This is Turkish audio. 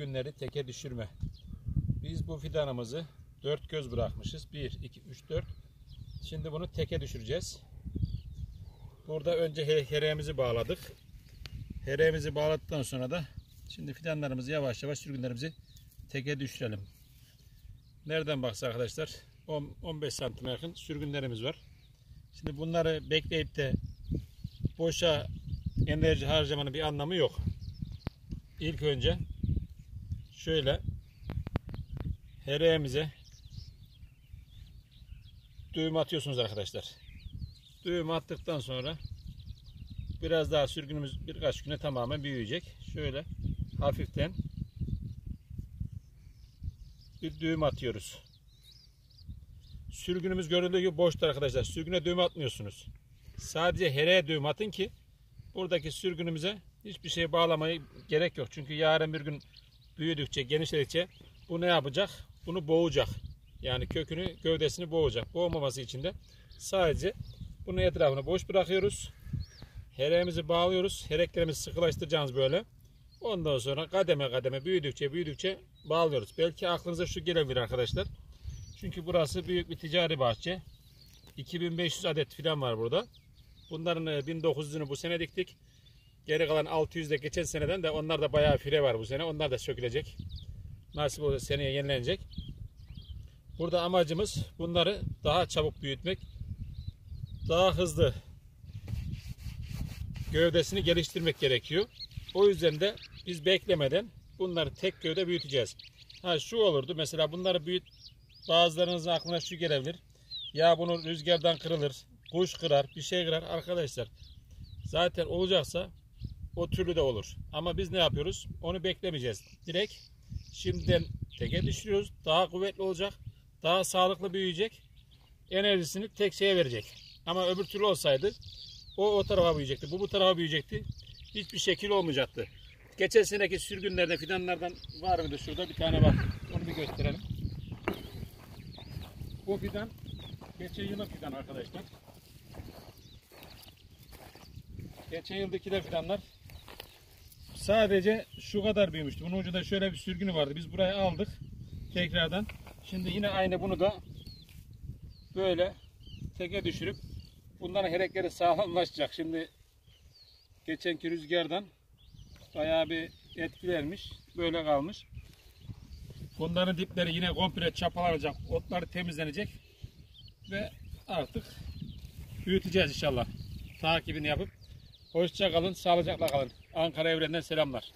sürgünleri teke düşürme. Biz bu fidanımızı dört göz bırakmışız. 1, 2, 3, 4. Şimdi bunu teke düşüreceğiz. Burada önce he- hereğimizi bağladık. Hereğimizi bağladıktan sonra da şimdi fidanlarımızı yavaş yavaş sürgünlerimizi teke düşürelim. Nereden baksa arkadaşlar 10, 15 santim yakın sürgünlerimiz var. Şimdi bunları bekleyip de boşa enerji harcamanın bir anlamı yok. İlk önce şöyle hereğimize düğüm atıyorsunuz arkadaşlar. Düğüm attıktan sonra biraz daha sürgünümüz birkaç güne tamamen büyüyecek. Şöyle hafiften bir düğüm atıyoruz. Sürgünümüz görüldüğü gibi boştur arkadaşlar. Sürgüne düğüm atmıyorsunuz. Sadece hereye düğüm atın ki buradaki sürgünümüze hiçbir şey bağlamaya gerek yok. Çünkü yarın bir gün büyüdükçe, genişledikçe bu ne yapacak? Bunu boğacak. Yani kökünü, gövdesini boğacak. Boğmaması için de sadece bunun etrafını boş bırakıyoruz. Hereğimizi bağlıyoruz. Hereklerimizi sıkılaştıracağız böyle. Ondan sonra kademe kademe büyüdükçe büyüdükçe bağlıyoruz. Belki aklınıza şu gelebilir arkadaşlar. Çünkü burası büyük bir ticari bahçe. 2500 adet filan var burada. Bunların e, 1900'ünü bu sene diktik. Geri kalan 600 de geçen seneden de onlar da bayağı fire var bu sene. Onlar da sökülecek. Nasip olursa seneye yenilenecek. Burada amacımız bunları daha çabuk büyütmek. Daha hızlı gövdesini geliştirmek gerekiyor. O yüzden de biz beklemeden bunları tek gövde büyüteceğiz. Ha şu olurdu mesela bunları büyüt bazılarınızın aklına şu gelebilir. Ya bunu rüzgardan kırılır, kuş kırar, bir şey kırar arkadaşlar. Zaten olacaksa o türlü de olur. Ama biz ne yapıyoruz? Onu beklemeyeceğiz. Direkt şimdiden teke düşürüyoruz. Daha kuvvetli olacak. Daha sağlıklı büyüyecek. Enerjisini tek şeye verecek. Ama öbür türlü olsaydı o o tarafa büyüyecekti. Bu bu tarafa büyüyecekti. Hiçbir şekil olmayacaktı. Geçen seneki sürgünlerde fidanlardan var mıydı şurada? Bir tane var. Onu bir gösterelim. Bu fidan geçen yılın fidan arkadaşlar. Geçen yıldaki de fidanlar sadece şu kadar büyümüştü. Bunun ucunda şöyle bir sürgünü vardı. Biz burayı aldık tekrardan. Şimdi yine aynı bunu da böyle teke düşürüp bunların herekleri sağlamlaşacak. Şimdi geçenki rüzgardan bayağı bir etkilenmiş. Böyle kalmış. Bunların dipleri yine komple çapalanacak. Otları temizlenecek. Ve artık büyüteceğiz inşallah. Takibini yapıp hoşça kalın, sağlıcakla kalın. Ankara Evren'den selamlar.